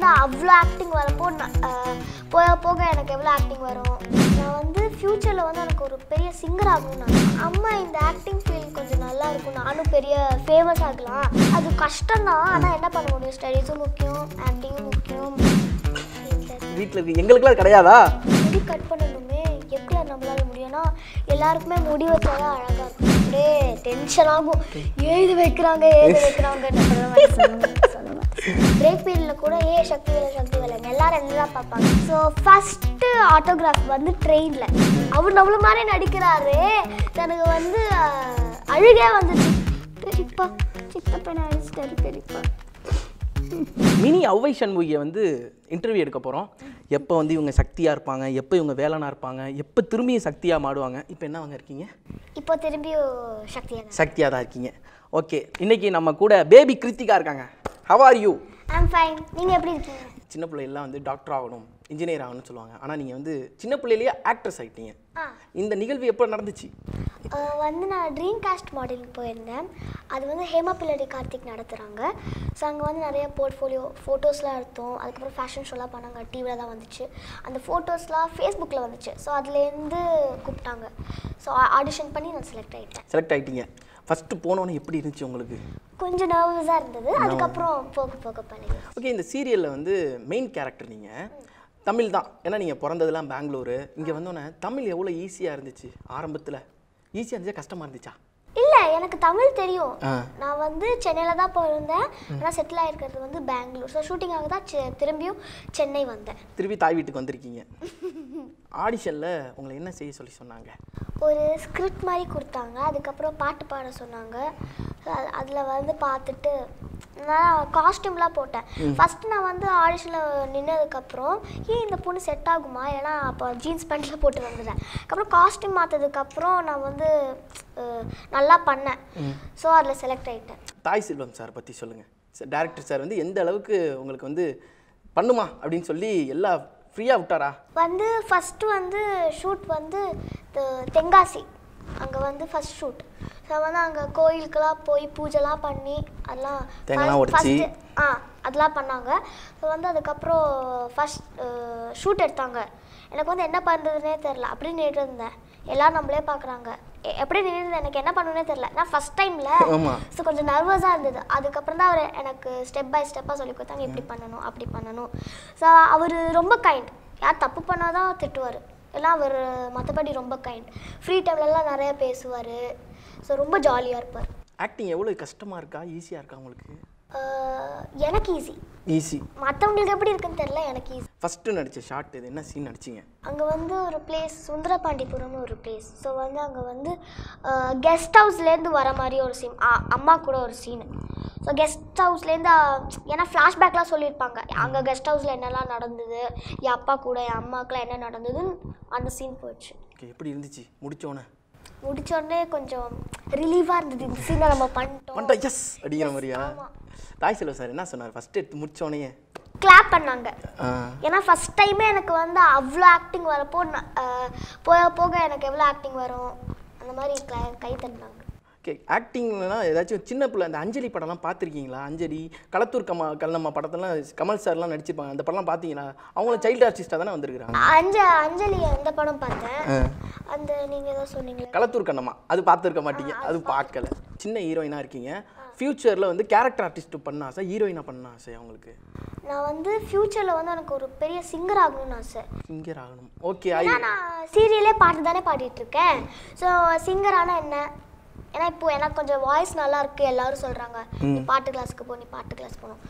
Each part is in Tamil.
வந்து அவ்வளோ ஆக்டிங் வரப்போ போக போக எனக்கு எவ்வளோ ஆக்டிங் வரும்? நான் வந்து ஃப்யூச்சரில் வந்து எனக்கு ஒரு பெரிய சிங்கர் ஆகணும் நான் அம்மா இந்த ஆக்டிங் ஃபீல்ட் கொஞ்சம் நல்லா இருக்கும் நானும் பெரிய ஃபேமஸ் ஆகலாம். அது கஷ்டம்தான் ஆனால் என்ன பண்ண முடியும்? ஸ்டடீஸும் முக்கியம் ஆக்டிங்கும் முக்கியம். வீட்டில் எங்களுக்குலாம் கிடையாதா? முடி கட் பண்ணணுமே. எப்படி நம்மளால முடியும்னா எல்லாருக்குமே முடி வச்சாதான் அழகா இருக்கும். அப்படியே டென்ஷன் ஆகும். எழுதி வைக்கிறாங்க எழுதி வைக்கிறாங்க பிரேக் பீரியடில் கூட ஏ சக்தி வேலை சக்தி வேலைங்க எல்லாரும் என்ன தான் பார்ப்பாங்க. ஸோ ஃபஸ்ட்டு ஆட்டோகிராஃப் வந்து ட்ரெயினில் அவர் நம்மள மாதிரி நடிக்கிறாரு. எனக்கு வந்து அழுகே வந்துச்சு. பெரியப்பா சித்தப்பனை அடிச்சிட்டாரு பெரியப்பா மினி ஔவை சண்முகியை வந்து இன்டர்வியூ எடுக்க போகிறோம் எப்போ வந்து இவங்க சக்தியாக இருப்பாங்க எப்போ இவங்க வேலனாக இருப்பாங்க எப்போ திரும்பியும் சக்தியாக மாடுவாங்க இப்போ என்னவங்க இருக்கீங்க? இப்போ திரும்பியும் சக்தியாக சக்தியாக தான் இருக்கீங்க. ஓகே இன்னைக்கு நம்ம கூட பேபி கிருத்திகா இருக்காங்க. How are you I'm fine நீங்கள் எப்படி இருக்கீங்க? சின்ன பிள்ளைலாம் வந்து டாக்டர் ஆகணும் இன்ஜினியர் ஆகணும்னு சொல்லுவாங்க. ஆனால் நீங்கள் வந்து சின்ன பிள்ளையிலேயே ஆக்ட்ரஸ் ஆகிட்டீங்க ஆ. இந்த நிகழ்வு எப்போ நடந்துச்சு? வந்து நான் ட்ரீம் காஸ்ட் மாடலிங் போயிருந்தேன். அது வந்து ஹேமா பிள்ளடி கார்த்திக் நடத்துகிறாங்க ஸோ அங்கே வந்து நிறைய போர்ட்ஃபோலியோ ஃபோட்டோஸ்லாம் எடுத்தோம். அதுக்கப்புறம் ஃபேஷன் ஷோலாம் பண்ணாங்க. டிவியில் தான் வந்துச்சு. அந்த ஃபோட்டோஸ்லாம் ஃபேஸ்புக்கில் வந்துச்சு. ஸோ அதுலேருந்து கூப்பிட்டாங்க. ஸோ ஆடிஷன் பண்ணி நான் செலக்ட் ஆகிட்டேன் செலக்ட் ஆகிட்டீங்க ஃபஸ்ட்டு போனோன்னே எப்படி இருந்துச்சு உங்களுக்கு? கொஞ்சம் நர்வஸாக இருந்தது. அதுக்கப்புறம் போக போக பழகி. ஓகே இந்த சீரியலில் வந்து மெயின் கேரக்டர் நீங்கள் தமிழ் தான். ஏன்னா நீங்கள் பிறந்ததெல்லாம் பெங்களூரு. இங்கே வந்தோன்னே தமிழ் எவ்வளோ ஈஸியாக இருந்துச்சு ஆரம்பத்தில்? ஈஸியாக இருந்துச்சா கஷ்டமாக இருந்துச்சா? இல்லை எனக்கு தமிழ் தெரியும். நான் வந்து சென்னையில் தான் போயிருந்தேன் ஆனால் செட்டில் ஆகிருக்கிறது வந்து பெங்களூர். ஸோ ஷூட்டிங்காக தான் திரும்பியும் சென்னை வந்தேன். திருப்பி தாய் வீட்டுக்கு வந்திருக்கீங்க. ஆடிஷனில் உங்களை என்ன செய்ய சொல்லி சொன்னாங்க? ஒரு ஸ்கிரிப்ட் மாதிரி கொடுத்தாங்க. அதுக்கப்புறம் பாட்டு பாட சொன்னாங்க. அதில் வந்து பார்த்துட்டு நான் காஸ்டியூம்லாம் போட்டேன். ஃபஸ்ட்டு நான் வந்து ஆடிஷனில் நின்னதுக்கப்புறம் ஏன் இந்த பொண்ணு செட் ஆகுமா? ஏன்னா அப்போ ஜீன்ஸ் பேண்ட்டில் போட்டு வந்துட்டேன். அப்புறம் காஸ்டியூம் மாற்றதுக்கப்புறம் நான் வந்து நல்லா பண்ணேன். ஸோ அதில் செலக்ட் ஆகிட்டேன் தாய் செல்வம் சார் பற்றி சொல்லுங்கள் சார் டேரக்டர் சார் வந்து எந்த அளவுக்கு உங்களுக்கு வந்து பண்ணுமா அப்படின்னு சொல்லி எல்லா ஃப்ரீயாக விட்டாரா? வந்து ஃபஸ்ட்டு வந்து ஷூட் வந்து தென்காசி. அங்கே வந்து ஃபஸ்ட் ஷூட் ஸோ வந்து அங்கே கோயிலுக்கெல்லாம் போய் பூஜைலாம் பண்ணி அதெல்லாம் first- ஆ அதெல்லாம் பண்ணாங்க. ஸோ வந்து அதுக்கப்புறம் ஃபஸ்ட் ஷூட் எடுத்தாங்க. எனக்கு வந்து என்ன பண்ணுறதுனே தெரில அப்படி நின்றுட்டு இருந்தேன் எல்லாம் நம்மளே பார்க்குறாங்க எப்படி நின்றுட்டு எனக்கு என்ன பண்ணணுன்னே தெரில நான் ஃபஸ்ட் டைமில் ஆமா. ஸோ கொஞ்சம் நர்வஸாக இருந்தது. அதுக்கப்புறம் தான் அவர் எனக்கு ஸ்டெப் பை ஸ்டெப்பாக சொல்லி கொடுத்தாங்க. இப்படி பண்ணணும் அப்படி பண்ணணும். ஸோ அவர் ரொம்ப கைண்ட் யார் தப்பு பண்ணாதான் திட்டுவார். எல்லாம் அவர் மற்றபடி ரொம்ப கைண்ட் ஃப்ரீ டைம்லலாம் நிறைய பேசுவார். ஸோ ரொம்ப ஜாலியாக இருப்பார். ஆக்டிங் எவ்வளோ கஷ்டமாக இருக்கா? ஈஸியாக இருக்கா உங்களுக்கு? எனக்கு ஈஸி ஈஸி மற்றவங்களுக்கு எப்படி இருக்குன்னு தெரில எனக்கு ஈஸி ஃபஸ்ட்டு நடித்த ஷார்ட் இது என்ன சீன் நடிச்சிங்க? அங்கே வந்து ஒரு பிளேஸ் சுந்தரபாண்டிபுரம்னு ஒரு பிளேஸ் ஸோ வந்து அங்கே வந்து கெஸ்ட் ஹவுஸ்லேருந்து வர மாதிரி ஒரு சீன் அம்மா கூட ஒரு சீனு ஸோ கெஸ்ட் ஹவுஸ்லேருந்து ஏன்னா ஃப்ளாஷ்பேக்லாம் சொல்லியிருப்பாங்க. அங்கே கெஸ்ட் ஹவுஸில் என்னெல்லாம் நடந்தது என் அப்பா கூட என் அம்மாக்கெலாம் என்ன நடந்ததுன்னு அந்த சீன் போயிடுச்சு. எப்படி இருந்துச்சு? முடிச்சோன்னே முடிச்ச உடனே கொஞ்சம் ரிலீஃபாக இருந்தது. இந்த சீனை நம்ம பண்ணிட்டோம். பண்ணிட்டா எஸ் அப்படிங்கிற மாதிரியா? தாய் செல்வம் சார் என்ன சொன்னார்? ஃபஸ்ட்டு எடுத்து முடிச்சோடனே கிளாப் பண்ணாங்க. ஏன்னா ஃபஸ்ட் டைமே எனக்கு வந்து அவ்வளோ ஆக்டிங் வரப்போ போக போக எனக்கு எவ்வளோ ஆக்டிங் வரும்? அந்த மாதிரி க- கை தட்டினாங்க. ஓகே ஆக்டிங்னா ஏதாச்சும் சின்ன பிள்ளை அந்த அஞ்சலி படம்லாம் பார்த்துருக்கீங்களா? அஞ்சலி களத்தூர் கமா கல்லம்மா படத்தெல்லாம் கமல் சார்லாம் நடிச்சிருப்பாங்க. அந்த படம்லாம் பார்த்தீங்களா? அவங்களும் சைல்டு ஆர்டிஸ்டாக தானே வந்திருக்காங்க அஞ்ச அஞ்சலி அந்த படம் பார்த்தேன். அந்த நீங்கள் ஏதோ சொன்னீங்களே. களத்தூர் கண்ணம்மா. அது பார்த்துருக்க மாட்டீங்க. அது பார்க்கல. சின்ன ஹீரோயினாக இருக்கீங்க. ஃப்யூச்சரில் வந்து கேரக்டர் ஆர்டிஸ்ட் பண்ண ஆசை ஹீரோயினாக பண்ண ஆசை அவங்களுக்கு? நான் வந்து ஃப்யூச்சரில் வந்து எனக்கு ஒரு பெரிய சிங்கர் ஆகணும்னு ஆசை. சிங்கர் ஆகணும். ஓகே நான் சீரியலே பாட்டு தானே பாடிட்டு இருக்கேன். ஸோ சிங்கர் ஆனால் என்ன? ஏன்னா இப்போ எனக்கு கொஞ்சம் வாய்ஸ் நல்லா இருக்கு எல்லாரும் சொல்கிறாங்க நீ பாட்டு கிளாஸ்க்கு போ நீ பாட்டு கிளாஸ் போகணும்.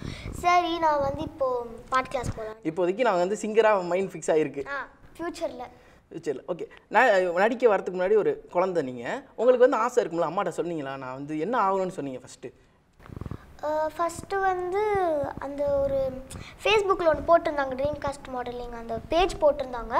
சரி நான் வந்து இப்போ பாட்டு கிளாஸ் போகலாம் இப்போதைக்கு நான் வந்து சிங்கராக மைண்ட் ஃபிக்ஸ் ஆகிருக்கு ஆ ஃப்யூச்சரில் சரி ஓகே நான் நடிக்க வரதுக்கு முன்னாடி ஒரு குழந்தை நீங்கள் உங்களுக்கு வந்து ஆசை இருக்கும்ல அம்மாட்ட சொன்னீங்களா? நான் வந்து என்ன ஆகணும்னு சொன்னீங்க ஃபஸ்ட்டு ஃபஸ்ட்டு வந்து அந்த ஒரு ஃபேஸ்புக்கில் ஒன்று போட்டிருந்தாங்க ட்ரீம் காஸ்ட் மாடலிங் அந்த பேஜ் போட்டிருந்தாங்க.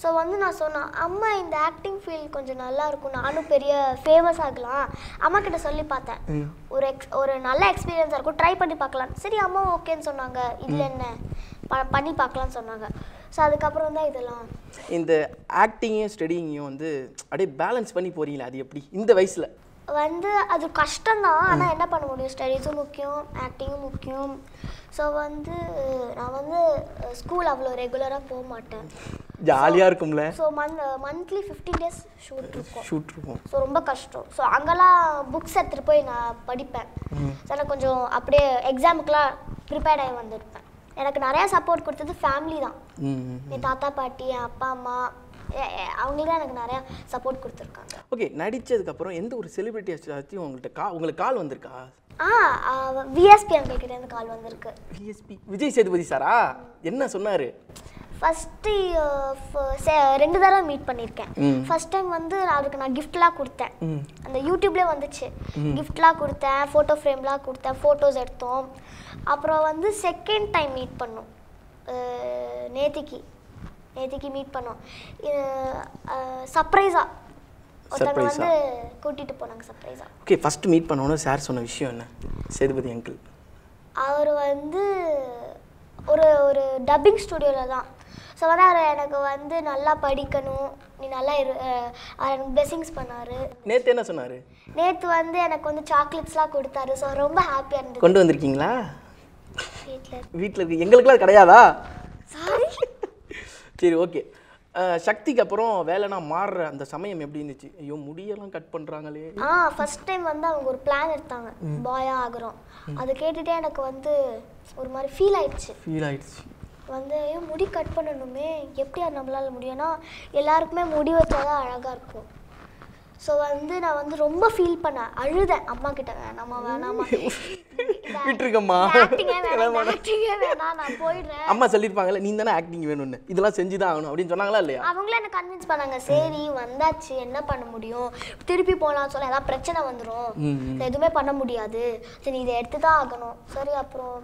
ஸோ வந்து நான் சொன்னேன் அம்மா இந்த ஆக்டிங் ஃபீல்ட் கொஞ்சம் நல்லா இருக்கும் நானும் பெரிய ஃபேமஸ் ஆகலாம். அம்மா கிட்ட சொல்லி பார்த்தேன். ஒரு எக்ஸ் ஒரு நல்ல எக்ஸ்பீரியன்ஸாக இருக்கும் ட்ரை பண்ணி பார்க்கலாம். சரி அம்மா ஓகேன்னு சொன்னாங்க இதில் என்ன? ப பண்ணி பார்க்கலாம்னு சொன்னாங்க. ஸோ அதுக்கப்புறம் தான் இதெல்லாம். இந்த ஆக்டிங்கையும் ஸ்டடிங்கையும் வந்து அப்படியே பேலன்ஸ் பண்ணி போறீங்களா அது எப்படி? இந்த வயசில். வந்து அது கஷ்டம்தான். ஆனால் என்ன பண்ண முடியும்? ஸ்டடீஸும் முக்கியம் ஆக்டிங்கும் முக்கியம். ஸோ வந்து நான் வந்து ஸ்கூல் அவ்வளோ ரெகுலராக போக மாட்டேன். ஜாலியாக இருக்கும்ல? So month monthly fifteen days shoot இருக்கும். ஷூட் இருக்கும். ஸோ ரொம்ப கஷ்டம். ஸோ அங்கெல்லாம் புக்ஸ் எடுத்துகிட்டு போய் நான் படிப்பேன். ஸோ எனக்கு கொஞ்சம் அப்படியே எக்ஸாமுக்குலாம் ப்ரிப்பேர்ட் ஆகி வந்திருப்பேன். எனக்கு நிறையா சப்போர்ட் கொடுத்தது ஃபேமிலி தான். என் தாத்தா பாட்டி என் அப்பா அம்மா. அவங்களுக்கு தான் எனக்கு நிறையா சப்போர்ட் கொடுத்துருக்காங்க. ஓகே நடிச்சதுக்கப்புறம் எந்த ஒரு செலிபிரிட்டி ஆச்சும் உங்கள்கிட்ட கா உங்களுக்கு கால் வந்திருக்கா? ஆ விஎஸ்பி அங்கிள் கிட்ட இருந்து கால் வந்திருக்கு. விஎஸ்பி விஜய் சேதுபதி சாரா? என்ன சொன்னார்? ஃபஸ்ட்டு ரெண்டு தடவை மீட் பண்ணியிருக்கேன். ஃபர்ஸ்ட் டைம் வந்து அவருக்கு நான் கிஃப்ட்லாம் கொடுத்தேன். அந்த யூடியூப்லேயே வந்துச்சு. கிஃப்ட்லாம் கொடுத்தேன் ஃபோட்டோ ஃப்ரேம்லாம் கொடுத்தேன் ஃபோட்டோஸ் எடுத்தோம். அப்புறம் வந்து செகண்ட் டைம் மீட் பண்ணோம். நேத்திக்கு. நேத்திக்கு மீட் பண்ணோம். சர்ப்ரைஸாக ஒருத்தவங்க? வந்து கூட்டிகிட்டு போனாங்க சர்ப்ரைஸாக ஓகே ஃபர்ஸ்ட் மீட் பண்ணோன்னே சார் சொன்ன விஷயம் என்ன? சேதுபதி அங்கிள் அவர் வந்து ஒரு ஒரு டப்பிங் ஸ்டுடியோவில் தான். ஸோ வந்து அவர் எனக்கு வந்து நல்லா படிக்கணும். நீ நல்லா இரு அவர் எனக்கு பிளெஸிங்ஸ் பண்ணார். நேற்று என்ன சொன்னார்? நேற்று வந்து எனக்கு வந்து சாக்லேட்ஸ்லாம் கொடுத்தாரு. ஸோ ரொம்ப ஹாப்பியாக இருந்தது. கொண்டு வந்திருக்கீங்களா? வீட்டில் வீட்டில் இருக்கு. எங்களுக்குலாம் கிடையாதா? சாரி சரி ஓகே சக்திக்கு அப்புறம் வேலைனா மாறுற அந்த சமயம் எப்படி இருந்துச்சு? ஐயோ முடியெல்லாம் கட் பண்ணுறாங்களே ஆ ஃபர்ஸ்ட் டைம் வந்து அவங்க ஒரு பிளான் எடுத்தாங்க. பாயா ஆகுறோம். அதை கேட்டுட்டே எனக்கு வந்து ஒரு மாதிரி ஃபீல் ஆயிடுச்சு. ஃபீல் ஆயிடுச்சு. வந்து ஐயோ முடி கட் பண்ணணுமே. எப்படி அது நம்மளால முடியும்னா எல்லாருக்குமே முடி வச்சாதான் அழகா இருக்கும். ஸோ வந்து நான் வந்து ரொம்ப ஃபீல் பண்ணேன் அழுதேன். அம்மா கிட்ட வேணாமா வேணாமா நான் போயிடுறேன். அம்மா சொல்லியிருப்பாங்கல்ல நீ தானே ஆக்டிங் வேணும்னு. இதெல்லாம் செஞ்சு தான் ஆகணும். அப்படின்னு சொன்னாங்களா இல்லையா? அவங்களும் என்ன கன்வின்ஸ் பண்ணாங்க சரி வந்தாச்சு என்ன பண்ண முடியும்? திருப்பி போகலாம்னு சொல்ல ஏதாவது பிரச்சனை வந்துடும் எதுவுமே பண்ண முடியாது. சரி இதை எடுத்து தான் ஆகணும். சரி அப்புறம்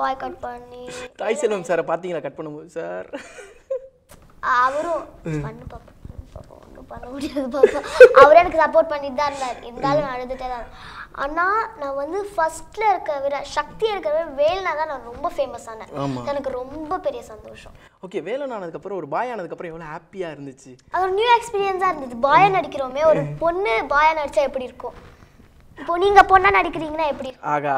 பாய் கட் பண்ணி தாய் செல்வம் சாரை பார்த்தீங்களா கட் பண்ணும்போது சார்? அவரும் பண்ணு பாப்பா பண்ணு முடியாது பாப்பா. அவரே எனக்கு சப்போர்ட் பண்ணிட்டு தான் இருந்தார். இருந்தாலும் நான் அழுதுட்டே தான் இருந்தேன். ஆனா நான் வந்து ஃபர்ஸ்ட்ல இருக்க விட சக்தி இருக்கிற விட வேல்னா தான் நான் ரொம்ப ஃபேமஸ் ஆனேன். எனக்கு ரொம்ப பெரிய சந்தோஷம். ஓகே வேலை ஆனதுக்கப்புறம் ஒரு பாய் ஆனதுக்கப்புறம் எவ்வளோ ஹாப்பியாக இருந்துச்சு? அது ஒரு நியூ எக்ஸ்பீரியன்ஸாக இருந்தது. பாயா நடிக்கிறோமே ஒரு பொண்ணு பாயா நடிச்சா எப்படி இருக்கும்? இப்போ நீங்க பொண்ணா நடிக்கிறீங்கன்னா எப்படி ஆகா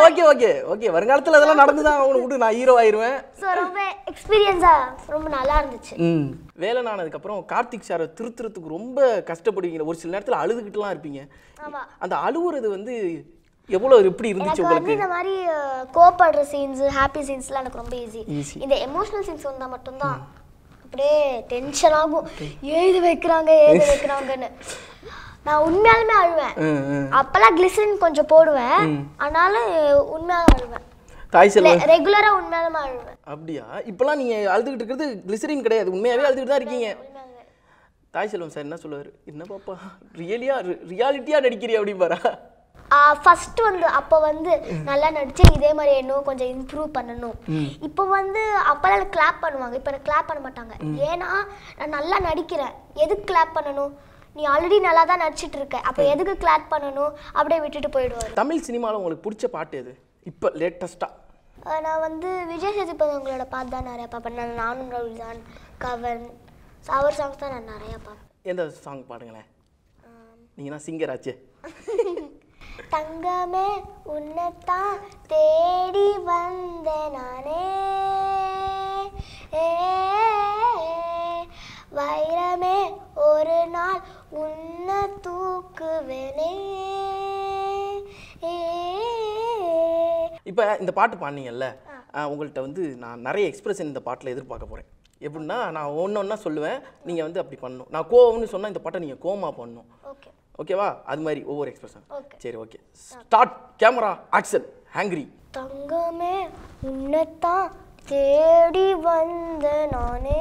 ஓகே ஓகே ஓகே. வருங்காலத்தில் அதெல்லாம் நடந்து தான் அவனை விட்டு நான் ஹீரோ ஆயிருவேன். ஸோ ரொம்ப எக்ஸ்பீரியன்ஸாக ரொம்ப நல்லா இருந்துச்சு. ம். வேலை ஆனதுக்கப்புறம் கார்த்திக் சாரை திருத்துறதுக்கு ரொம்ப கஷ்டப்படுவீங்க. ஒரு சில நேரத்தில் அழுதுகிட்டுலாம் இருப்பீங்க. ஆமா. அந்த அழுவுறது வந்து எவ்வளோ எப்படி இருந்துச்சு உங்களுக்கு? இந்த மாதிரி அஹ், கோவப்படுற சீன்ஸ் ஹாப்பி சீன்ஸ்லாம் எனக்கு ரொம்ப ஈஸி. இந்த எமோஷனல் சீன்ஸ் வந்தால் மட்டும்தான் அப்படியே டென்ஷன் ஆகும். எழுதி வைக்கிறாங்க எழுதி வைக்கிறாங்கன்னு. நான் உண்மையாலுமே அழுவேன். அப்பெல்லாம் கிளிசரின் கொஞ்சம் போடுவேன். ஆனாலும் உண்மையாக அழுவேன். தாய் செல்வம் ரெகுலராக உண்மையாலுமே அழுவேன். அப்படியா? இப்போலாம் நீங்கள் அழுதுகிட்டு இருக்கிறது கிளிசரின் கிடையாது. உண்மையாகவே அழுதுகிட்டு தான் இருக்கீங்க. தாய் செல்வம் சார் என்ன சொல்லுவார்? என்ன பாப்பா? ரியலியா ரியாலிட்டியாக நடிக்கிறியா? அப்படிம்பாரா? ஃபர்ஸ்ட் வந்து அப்போ வந்து நல்லா நடிச்சேன் இதே மாதிரி இன்னும் கொஞ்சம் இம்ப்ரூவ் பண்ணணும். இப்போ வந்து அப்போல்லாம் கிளாப் பண்ணுவாங்க. இப்போ கிளாப் பண்ண மாட்டாங்க. ஏன்னா நான் நல்லா நடிக்கிறேன். எதுக்கு கிளாப் பண்ணணும்? நீ ஆல்ரெடி நல்லா தான் நடிச்சிட்டு இருக்க அப்போ எதுக்கு கிளாப் பண்ணணும் அப்படியே விட்டுட்டு போயிடுவாரு தமிழ் சினிமாவில் உங்களுக்கு பிடிச்ச பாட்டு எது இப்போ லேட்டஸ்ட்டாக நான் வந்து விஜய் சேதுபதி உங்களோட பாட்டு தான் நிறையா பார்ப்பேன் நான் நானும் ரவுல் தான் கவன் அவர் சாங்ஸ் தான் நான் நிறையா பார்ப்பேன் எந்த சாங் பாடுங்களேன் நீங்கள் தான் சிங்கர் ஆச்சே தங்கமே உன்னைத்தான் தேடி வந்த நானே வைரமே தூக்குவேனே இப்போ இந்த பாட்டு பாடினீங்கல்ல உங்கள்கிட்ட வந்து நான் நிறைய எக்ஸ்பிரஷன் இந்த பாட்டில் எதிர்பார்க்க போகிறேன் எப்படின்னா நான் ஒன்று ஒன்றா சொல்லுவேன் நீங்கள் வந்து அப்படி பண்ணணும். நான் கோவம்னு சொன்னால் இந்த பாட்டை நீங்கள் கோவமா பண்ணணும். ஓகே. ஓகேவா? அது மாதிரி ஒவ்வொரு எக்ஸ்பிரஷன் சரி ஓகே. ஸ்டார்ட் கேமரா ஆக்ஷன் ஹேங்க்ரி தங்கமே உன்னைத்தான் தேடி வந்த நானே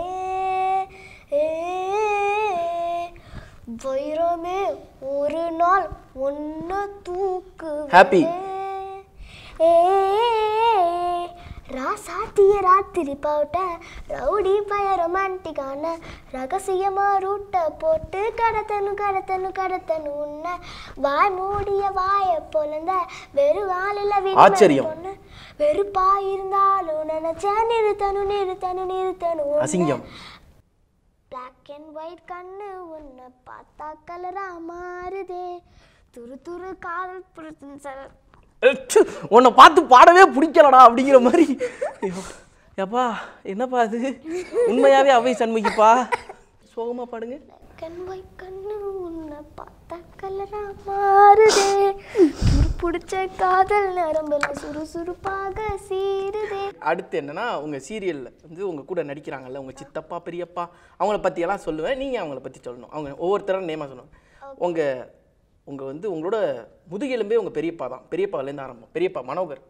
ஏ, வைரமே ஒரு நாள் ஒன்ன தூக்கு Happy. ஏ ராசாத்திய ராத்திரி பாட்ட ரவுடி பய ரொமான்டிக்கான ரகசியமா ரூட்ட போட்டு கடத்தனு கடத்தனு கடத்தனு உன்னை வாய் மூடிய வாய பொலந்த வெறும் ஆளில் ஆச்சரியம். பொண்ணு வெறுப்பா இருந்தாலும் நினைச்சேன் நிறுத்தணும் நிறுத்தணும் நிறுத்தணும் உன்னை. அசிங்கம் பிளாக் அண்ட் ஒயிட் கண்ணு உன்னை பார்த்தா கலரா மாறுதே. துரு துரு காதல் புருஷன் சார் உன்னை பார்த்து பாடவே பிடிக்கலடா அப்படிங்கிற மாதிரி. எப்பா என்னப்பா அது? உண்மையாவே அவை சண்முகிப்பா சோகமா பாடுங்க. கண் வை கண்ணு உன்னை பார்த்தா கலரா மாறுதே. பிடிச்ச காதல் நரம்புல சுறுசுறுப்பாக சீருதே. அடுத்து என்னன்னா உங்க சீரியல்ல வந்து உங்க கூட நடிக்கிறாங்கல்ல உங்க சித்தப்பா பெரியப்பா அவங்கள பத்தி எல்லாம் சொல்லுவேன். நீங்க அவங்கள பத்தி சொல்லணும். அவங்க ஒவ்வொருத்தரும் நேமா சொல்லணும். உங்க உங்க வந்து உங்களோட முதுகெலும்பே உங்க பெரியப்பா தான். பெரியப்பாலேருந்து ஆரம்பம். பெரியப்பா மனோகர்.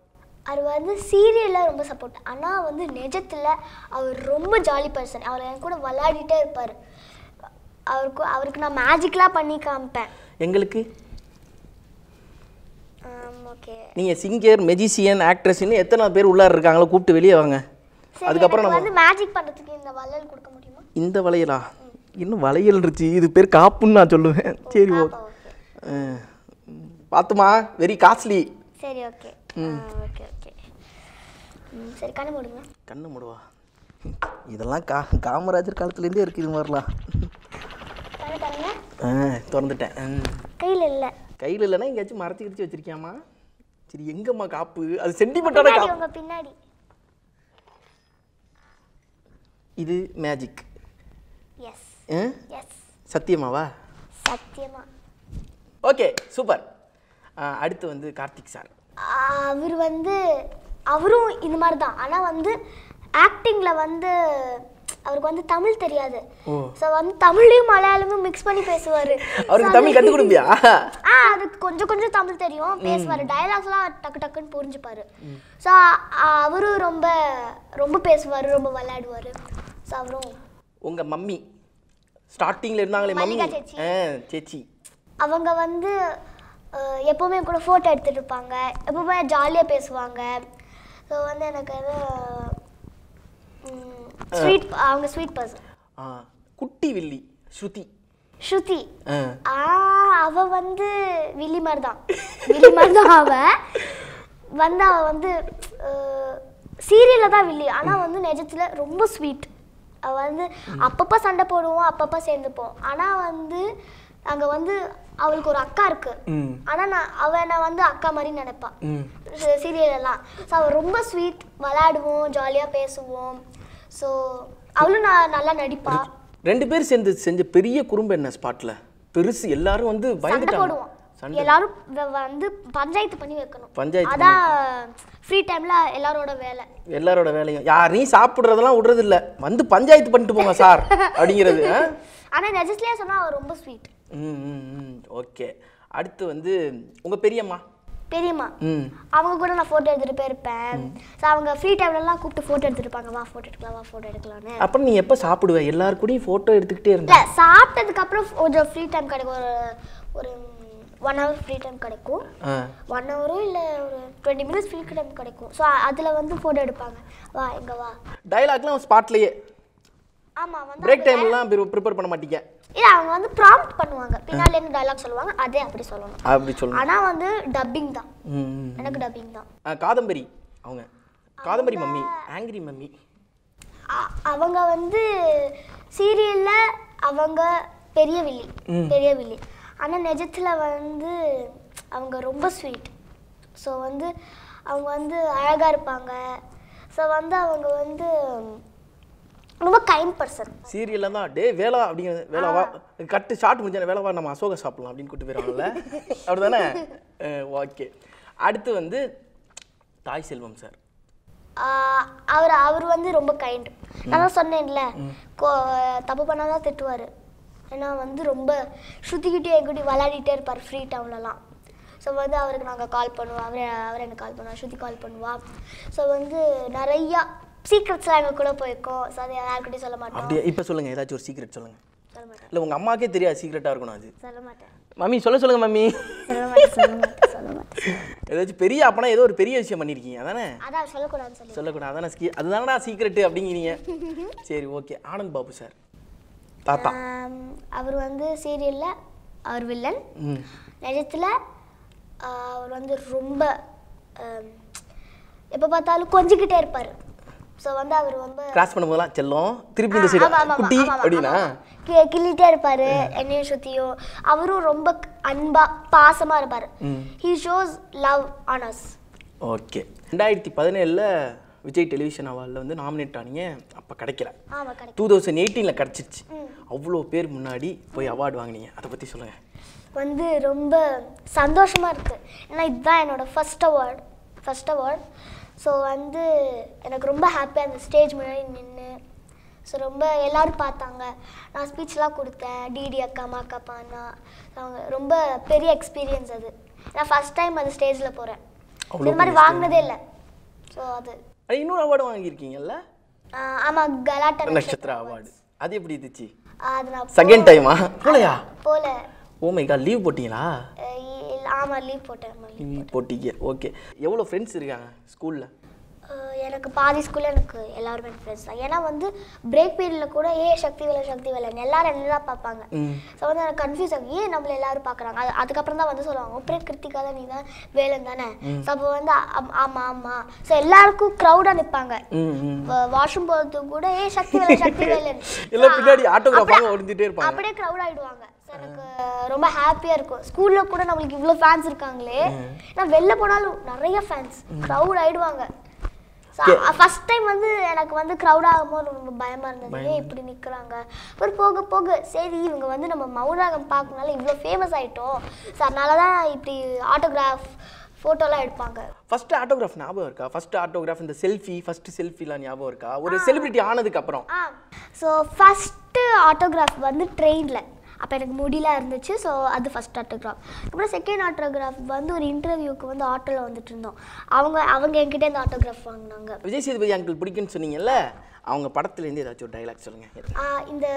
அவர் வந்து சீரியலில் ரொம்ப சப்போர்ட் ஆனால் வந்து நிஜத்தில் அவர் ரொம்ப ஜாலி பர்சன் அவர் என் கூட விளையாடிட்டே இருப்பார். அவருக்கு அவருக்கு நான் மேஜிக்லாம் பண்ணி காமிப்பேன். எங்களுக்கு? ஓகே நீங்க சிங்கர் மெஜிசியன் ஆக்ட்ரஸ்ன்னு எத்தனை பேர் உள்ளார இருக்காங்களோ கூப்பிட்டு வெளியே வாங்க. அதுக்கப்புறம் நம்ம வந்து மேஜிக் பண்ணுறதுக்கு இந்த வளையல் கொடுக்க முடியுமா? இந்த வளையலா? இன்னும் வளையல் இருந்துச்சு. இது பேர் காப்புன்னு நான் சொல்லுவேன். சரி ஓகே பார்த்துமா வெரி காஸ்ட்லி சரி ஓகே ஓகே ஓகே ம், சரி கண்ணு மூடுங்க. கண்ணு மூடுவா. இதெல்லாம் கா காமராஜர் காலத்துலேருந்தே இருக்கு இது மாதிரிலாம். ஆ திறந்துட்டேன். கையில் இல்லை. கையில் இல்லைன்னா எங்கேயாச்சும் மறைச்சி கிடிச்சு வச்சிருக்கியாமா சரி எங்கம்மா காப்பு? அது சென்டிமெண்ட்டான பின்னாடி காப்பு. பின்னாடி. இது மேஜிக் எஸ் எஸ் சத்தியமாவா? சத்தியமா. ஓகே சூப்பர் அடுத்து வந்து கார்த்திக் சார் அவர் வந்து அவரும் இந்த மாதிரி தான் ஆனால் வந்து ஆக்டிங்கில் வந்து அவருக்கு வந்து தமிழ் தெரியாது. ஸோ வந்து தமிழையும் மலையாளமும் மிக்ஸ் பண்ணி பேசுவார். அவருக்கு தமிழ் கற்றுக் கொடுப்பியா ஆ அதுக்கு கொஞ்சம் கொஞ்சம் தமிழ் தெரியும். பேசுவார். டயலாக்ஸ்லாம் டக்கு டக்குன்னு புரிஞ்சுப்பாரு. ஸோ அவரும் ரொம்ப ரொம்ப பேசுவார் ரொம்ப விளையாடுவார். ஸோ அவரும் உங்கள் மம்மி. ஸ்டார்டிங்கில் இருந்தாங்களே மம்மி. சேச்சி. அவங்க வந்து எப்பவுமே கூட ஃபோட்டோ எடுத்துட்டு இருப்பாங்க. எப்பவுமே ஜாலியாக பேசுவாங்க. ஸோ வந்து எனக்கு அது ஸ்வீட் அவங்க ஸ்வீட் பர்சன் ஆ குட்டி வில்லி ஸ்ருதி. ஸ்ருதி. அவ வந்து வில்லி மாதிரி தான் வில்லி மாதிரி தான் அவ. வந்து அவ வந்து சீரியலில் தான் வில்லி. ஆனால் வந்து நிஜத்தில் ரொம்ப ஸ்வீட் அவ வந்து அப்பப்போ சண்டை போடுவோம் அப்பப்போ சேர்ந்துப்போம். ஆனால் வந்து அங்கே வந்து அவளுக்கு ஒரு அக்கா இருக்கு. ம். ஆனால் நான் அவனை வந்து அக்கா மாதிரி நினைப்பா. சீரியல் எல்லாம் ஸோ அவள் ரொம்ப ஸ்வீட் விளையாடுவோம் ஜாலியாக பேசுவோம். ஸோ அவளும் நான் நல்லா நடிப்பா. ரெண்டு பேர் சேர்ந்து செஞ்ச பெரிய குறும்பு என்ன ஸ்பாட்ல? பெருசு எல்லாரும் வந்து பயந்துட்டாங்க. எல்லாரும் வந்து பஞ்சாயத்து பண்ணி வைக்கணும். பஞ்சாயத்து அதான் ஃப்ரீ டைம்ல எல்லாரோட வேலை. எல்லாரோட வேலையும். யாரையும் சாப்பிட்றதெல்லாம் விடுறது இல்ல வந்து பஞ்சாயத்து பண்ணிட்டு போங்க சார் அப்படிங்கிறது? ஆனா நிஜஸ்லயே சொன்னா ரொம்ப ஸ்வீட் ம். ஓகே. அடுத்து வந்து உங்க பெரியம்மா? பெரியம்மா அவங்க கூட நான் ஃபோட்டோ எடுத்துட்டு போயிருப்பேன். ஸோ அவங்க ஃப்ரீ டைம்லலாம் கூப்பிட்டு ஃபோட்டோ எடுத்துருப்பாங்க. வா ஃபோட்டோ எடுக்கலாம் வா ஃபோட்டோ எடுக்கலாம்னு. அப்புறம் நீ எப்போ சாப்பிடுவ? எல்லாரு கூடயும் ஃபோட்டோ எடுத்துக்கிட்டே இருந்த? இல்லை சாப்பிட்டதுக்கு அப்புறம் கொஞ்சம் ஃப்ரீ டைம் கிடைக்கும். ஒரு ஒரு ஒன் ஹவர் ஃப்ரீ டைம் கிடைக்கும். ஒன் ஹவரும் இல்லை ஒரு டுவெண்ட்டி மினிட்ஸ் ஃப்ரீ டைம் கிடைக்கும். ஸோ அதில் வந்து ஃபோட்டோ எடுப்பாங்க. வா இங்க வா. டைலாக்லாம் ஸ்பாட்லயே ஆமா வந்து பிரேக் டைம்லாம் ப்ரிப்பேர் பண்ண மாட்டீங்க. இல்லை அவங்க வந்து ப்ராம்ப்ட் பண்ணுவாங்க. பின்னால இருந்து டைலாக் சொல்லுவாங்க அதே அப்படி சொல்லணும். அப்படி சொல்லணும். ஆனா வந்து டப்பிங் தான். எனக்கு டப்பிங் தான். காதம்பரி அவங்க. Kadambari mummy angry mummy. அவங்க வந்து சீரியல்ல அவங்க பெரிய வில்லி பெரிய வில்லி. ஆனா நிஜத்துல வந்து அவங்க ரொம்ப ஸ்வீட் ஸோ வந்து அவங்க வந்து அழகா இருப்பாங்க. ஸோ வந்து அவங்க வந்து ரொம்ப கைண்ட் பர்சன் சீரியல்ல தான் டே வேளா அப்படிங்கிறது வேளாவா கட்டு ஷார்ட் முடிஞ்ச வேளாவா நம்ம அசோக சாப்பிடலாம் அப்படின்னு கூட்டு போயிடுவாங்கல்ல. அப்படிதானே ஓகே. அடுத்து வந்து தாய் செல்வம் சார். அவர் அவர் வந்து ரொம்ப கைண்ட் நான் தான் சொன்னேன்ல தப்பு பண்ணாதான் திட்டுவார். ஏன்னா வந்து ரொம்ப சுற்றிக்கிட்டே எங்கிட்ட விளையாடிட்டே இருப்பார் ஃப்ரீ டைம்லலாம் ஸோ வந்து அவருக்கு நாங்கள் கால் பண்ணுவோம். அவர் அவர் எனக்கு கால் பண்ணுவா ஸ்ருதி கால் பண்ணுவா. ஸோ வந்து நிறையா சீக்ரெட்ஸ்லாம் எங்கள் கூட போயிருக்கோம். ஸோ அதை யாருக்கிட்டையும் சொல்ல மாட்டோம். அப்படியே? இப்போ சொல்லுங்க. ஏதாச்சும் ஒரு சீக்ரெட் சொல்லுங்க. சொல்ல மாட்டேன். இல்லை உங்க அம்மாக்கே தெரியாது சீக்ரெட்டாக இருக்கணும் அது. சொல்ல மாட்டேன். மம்மி சொல்ல சொல்லுங்க மம்மி. ஏதாச்சும் பெரிய அப்பனா ஏதோ ஒரு பெரிய விஷயம் பண்ணியிருக்கீங்க அதானே? அதான் சொல்லக்கூடாதுன்னு சொல்லி சொல்லக்கூடாது. அதானே ஸ்கீ அதுதானடா சீக்ரெட்டு அப்படிங்கிறீங்க. சரி ஓகே ஆனந்த் பாபு சார் தாத்தா. அவர் வந்து சீரியலில் அவர் வில்லன் நிஜத்தில் அவர் வந்து ரொம்ப எப்போ பார்த்தாலும் கொஞ்சிக்கிட்டே இருப்பார். ஸோ வந்து அவர் ரொம்ப கிராஸ் பண்ணும்போதெல்லாம் செல்லம். திருப்பி இந்த சைடு குட்டி அப்படின்னா? கிள்ளிட்டே இருப்பாரு என்னையும் சுத்தியும். அவரும் ரொம்ப அன்பா பாசமா இருப்பாரு. He shows love on us okay. ரெண்டாயிரத்தி பதினேழில் விஜய் டெலிவிஷன் அவார்டில் வந்து நாமினேட் ஆனீங்க. அப்போ கிடைக்கல. டூ தௌசண்ட் எயிட்டீனில் கிடச்சிச்சு. அவ்வளோ பேர் முன்னாடி போய் அவார்டு வாங்குனீங்க. அதை பற்றி சொல்லுங்கள் வந்து ரொம்ப சந்தோஷமா இருக்கு. ஏன்னா இதுதான் என்னோட first award first award so வந்து எனக்கு ரொம்ப ஹாப்பியாக அந்த ஸ்டேஜ் முன்னாடி நின்று ஸோ ரொம்ப எல்லாரும் பார்த்தாங்க. நான் ஸ்பீச்லாம் கொடுத்தேன். டிடி அக்கா மாக்காப்பா அண்ணா. அவங்க ரொம்ப பெரிய எக்ஸ்பீரியன்ஸ் அது. நான் ஃபர்ஸ்ட் டைம் அந்த ஸ்டேஜில் போகிறேன் இது மாதிரி வாங்கினதே இல்லை. ஸோ அது. இன்னொரு அவார்டு வாங்கியிருக்கீங்கல்ல? ஆஹ் ஆமா கலாட்டா நட்சத்திர அவார்டு அது எப்படி இருந்துச்சு? அது நான் செகண்ட் டைமா போலையா? போல. ஓ மை காட் லீவ் போட்டிங்களா? ஆமா லீவ் போட்டேன். லீவ் போட்டீங்க. ஓகே எவ்வளோ ஃப்ரெண்ட்ஸ் இருக்காங்க ஸ்கூலில் எனக்கு பாதி ஸ்கூல்ல எனக்கு எல்லாருமே ஃப்ரெண்ட்ஸ் தான். ஏன்னா வந்து பிரேக் பீரியட்ல கூட ஏ சக்தி வேலை சக்தி வேலைன்னு எல்லாரும் என்ன தான் பார்ப்பாங்க. ஸோ வந்து எனக்கு கன்ஃபியூஸ் ஆகும். ஏன் நம்மள எல்லாரும் பார்க்குறாங்க? அது அதுக்கப்புறம் தான் வந்து சொல்லுவாங்க பிரேக் கிருத்திகா தான் நீ தான் வேலன் தானே? ஸோ அப்போ வந்து ஆம், ஆமா ஆமா. ஸோ எல்லாருக்கும் க்ரௌடாக நிற்பாங்க வாஷ்ரூம் போகிறதுக்கு கூட ஏ சக்தி வேலை சக்தி வேலன் அப்படியே க்ரௌட் ஆயிடுவாங்க. So, எனக்கு ரொம்ப ஹாப்பியா இருக்கும். ஸ்கூல்ல கூட நம்மளுக்கு இவ்வளோ ஃபேன்ஸ் இருக்காங்களே. நான் வெளில போனாலும் நிறைய ஃபேன்ஸ் க்ரௌட் ஆயிடுவாங்க. ஃபர்ஸ்ட் டைம் வந்து எனக்கு வந்து க்ரௌட் ஆகும்போது ரொம்ப பயமா இருந்தது. ஏன் இப்படி நிக்கிறாங்க? அப்புறம் போக போக சரி இவங்க வந்து நம்ம மௌனராகம் பார்க்கனால இவ்வளோ ஃபேமஸ் ஆயிட்டோம். ஸோ அதனால தான் இப்படி ஆட்டோகிராஃப் ஃபோட்டோலாம் எடுப்பாங்க. ஃபர்ஸ்ட் ஆட்டோகிராஃப் ஞாபகம் இருக்கா? ஃபர்ஸ்ட் ஆட்டோகிராஃப் இந்த செல்ஃபி ஃபர்ஸ்ட் செல்ஃபிலாம் ஞாபகம் இருக்கா? ஒரு செலிபிரிட்டி ஆனதுக்கு அப்புறம். ஸோ ஃபஸ்ட்டு ஆட்டோகிராஃப் வந்து ட்ரெயினில் அப்போ எனக்கு முடியலாம் இருந்துச்சு ஸோ அது ஃபஸ்ட் ஆட்டோகிராஃப் அப்புறம் செகண்ட் ஆட்டோகிராஃப் வந்து ஒரு இன்டர்வியூக்கு வந்து ஆட்டோவில் வந்துட்டு இருந்தோம். அவங்க அவங்க என்கிட்ட இந்த ஆட்டோகிராஃப் வாங்கினாங்க. விஜய் சேதுபதி அங்கிள் பிடிக்குன்னு சொன்னீங்கல்ல அவங்க படத்துலேருந்து ஏதாச்சும் ஒரு டைலாக் சொல்லுங்க. ஆ, இந்த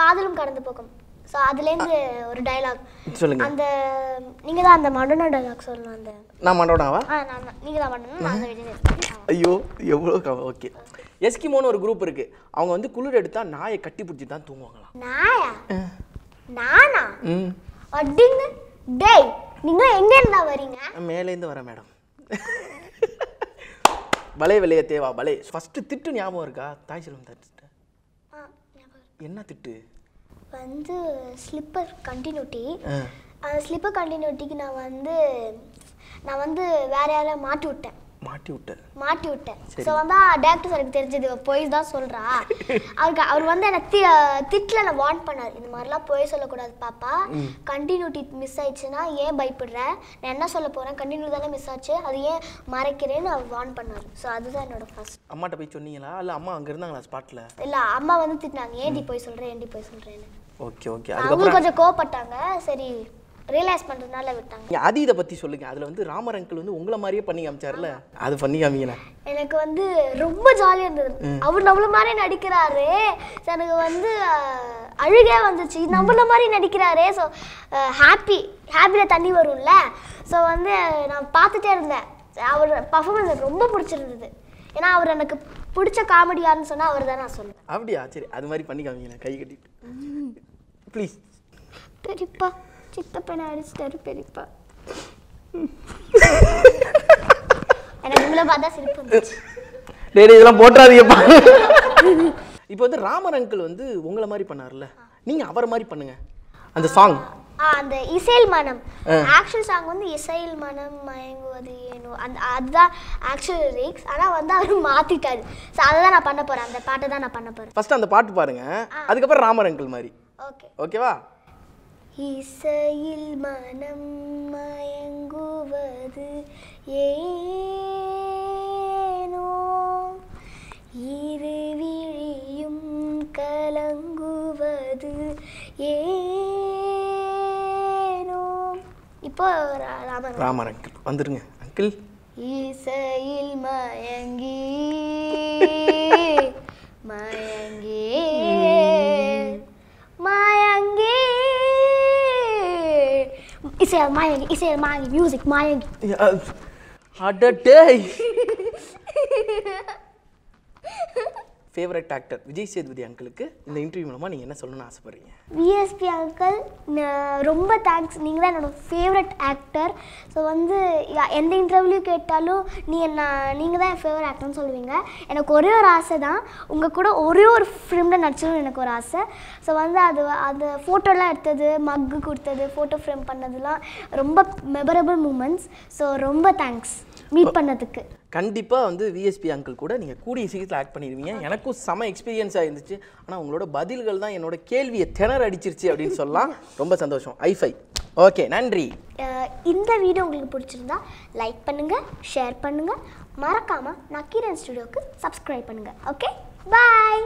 காதலும் கடந்து போகும். ஸோ அதுலேருந்து ஒரு டைலாக் சொல்லுங்க. அந்த நீங்கள் தான் அந்த மடனா டைலாக் சொல்லணும் அந்த நான் மண்டோனாவா? ஆ நான் நீங்கள் தான் மடனா நான் ஐயோ எவ்வளோ ஓகே. எஸ்கிமோன்னு ஒரு குரூப் இருக்கு. அவங்க வந்து குளிர் எடுத்தா நாயை கட்டி பிடிச்சி தான் தூங்குவாங்களாம். நாயா? நானா? ம். அடிங்க டேய் நீங்களும் எங்கே இருந்தா வரீங்க மேலேருந்து வரேன் மேடம். பலே விளைய தேவா பலே ஃபஸ்ட்டு திட்டு ஞாபகம் இருக்கா? தாய் செல்வம் திட்டு. என்ன திட்டு? வந்து ஸ்லிப்பர் கண்டினியூட்டி அந்த ஸ்லிப்பர் கண்டினியூட்டிக்கு நான் வந்து நான் வந்து வேற யாரையா மாட்டி விட்டேன். மாட்டி விட்ட மாட்டி விட்டேன் ஸோ வந்து டேரக்டர் சாருக்கு தெரிஞ்சது இவ பொய் தான் சொல்றா. அவருக்கு அவர் வந்து என்னை தி திட்டில் நான் வார்ன் பண்ணார். இந்த மாதிரிலாம் பொய் சொல்லக்கூடாது பாப்பா. கண்டினியூட்டி மிஸ் ஆயிடுச்சுன்னா ஏன் பயப்படுற? நான் என்ன சொல்ல போறேன்? கண்டினியூ தானே மிஸ் ஆச்சு. அது ஏன் மறைக்கிறேன்னு அவர் வார்ன் பண்ணார். ஸோ அதுதான் என்னோட ஃபர்ஸ்ட் அம்மாட்ட போய் சொன்னீங்களா? இல்லை அம்மா அங்கே இருந்தாங்களா ஸ்பாட்டில் இல்லை அம்மா வந்து திட்டினாங்க. ஏன்டி போய் சொல்கிறேன் ஏன்டி போய் சொல்கிறேன்னு ஓகே ஓகே. அதுக்கப்புறம் கொஞ்சம் கோவப்பட்டாங்க. சரி ரியலைஸ் பண்றதுனால விட்டாங்க. ஆதி இதை பற்றி சொல்லுங்க. அதில் வந்து ராமர் அங்கிள் வந்து உங்களை மாதிரியே பண்ணி காமிச்சார்ல? அது பண்ணி காமிங்கண்ணா. எனக்கு வந்து ரொம்ப ஜாலியாக இருந்தது. அவர் நம்மள மாதிரி நடிக்கிறாரு. எனக்கு வந்து அழுகே வந்துச்சு. நம்மள மாதிரி நடிக்கிறாரே. ஸோ ஹாப்பி ஹாப்பியில் தண்ணி வரும்ல. ஸோ வந்து நான் பார்த்துட்டே இருந்தேன். அவர் பர்ஃபார்மன்ஸ் ரொம்ப பிடிச்சிருந்தது. ஏன்னா அவர் எனக்கு பிடிச்ச காமெடியான்னு சொன்னால் அவர் தான் நான் சொல்லுவேன். அப்படியா? சரி அது மாதிரி பண்ணி காமிங்களேன் கை கட்டிட்டு. ப்ளீஸ் பெரியப்பா சித்தப்பனை அடிச்சிட்டாரு பெரியப்பா. எனக்கு உங்களை பார்த்தா சிரிப்பு வந்துச்சு டேய் இதெல்லாம் போட்டுறாதீங்கப்பா இப்போ வந்து ராமர் அங்கிள் வந்து உங்களை மாதிரி பண்ணார்ல. நீங்கள் அவரை மாதிரி பண்ணுங்க. அந்த சாங் அந்த இசைல் மனம். ஆக்சுவல் சாங் வந்து இசைல் மனம் மயங்குவது ஏனோ அந்த அதுதான் ஆக்சுவல் லிரிக்ஸ் ஆனால் வந்து அவர் மாத்திட்டாரு. ஸோ அதை தான் நான் பண்ண போறேன். அந்த பாட்டை தான் நான் பண்ண போறேன். ஃபர்ஸ்ட் அந்த பாட்டு பாருங்க. அதுக்கப்புறம் ராமர் அங்கிள் மாதிரி. ஓகே. ஓகேவா? இசையில் மனம் மயங்குவது ஏனோ? இரு விழியும் கலங்குவது ஏனோ? இப்போ ராமன் ராமர் அங்கிள் வந்துருங்க. அங்கிள். இசையில் மயங்கி மயங்கி இசையில் மயங்கி இசையில் மயங்கி மியூசிக் மயங்கி அடடே ஃபேவரட் ஆக்டர் விஜய் சேதுபதி அங்கிளுக்கு இந்த இன்டர்வியூ மூலமாக நீங்கள் என்ன சொல்லணும்னு ஆசைப்படுறீங்க? விஎஸ்பி அங்கிள் ரொம்ப தேங்க்ஸ் நீங்கள் தான் என்னோடய ஃபேவரட் ஆக்டர் ஸோ வந்து யா- எந்த இன்டர்வியூ கேட்டாலும் நீ என்ன நீங்கள் தான் என் ஃபேவரட் ஆக்டர்னு சொல்லுவீங்க. எனக்கு ஒரே ஒரு ஆசை தான் உங்கள் கூட ஒரே ஒரு ஃபிலிமில் நடிச்சணும்னு எனக்கு ஒரு ஆசை. ஸோ வந்து அது அது ஃபோட்டோலாம் எடுத்தது மக்கு கொடுத்தது ஃபோட்டோ ஃப்ரேம் பண்ணதெல்லாம் ரொம்ப மெமரபிள் மூமெண்ட்ஸ் ஸோ ரொம்ப தேங்க்ஸ் மீட் பண்ணதுக்கு. கண்டிப்பாக வந்து விஎஸ்பி அங்கிள் கூட நீங்கள் கூடிய சீக்கிரத்தில் ஆக்ட் பண்ணிடுவீங்க. எனக்கும் செம எக்ஸ்பீரியன்ஸாக இருந்துச்சு ஆனால் உங்களோட பதில்கள் தான் என்னோட கேள்வியை திணற அடிச்சிருச்சு அப்படின்னு சொல்லலாம். ரொம்ப சந்தோஷம். ஐஃபை ஓகே நன்றி. இந்த வீடியோ உங்களுக்கு பிடிச்சிருந்தா லைக் பண்ணுங்கள் ஷேர் பண்ணுங்கள் மறக்காமல் நக்கீரன் ஸ்டுடியோக்கு சப்ஸ்கிரைப் பண்ணுங்கள் ஓகே பாய்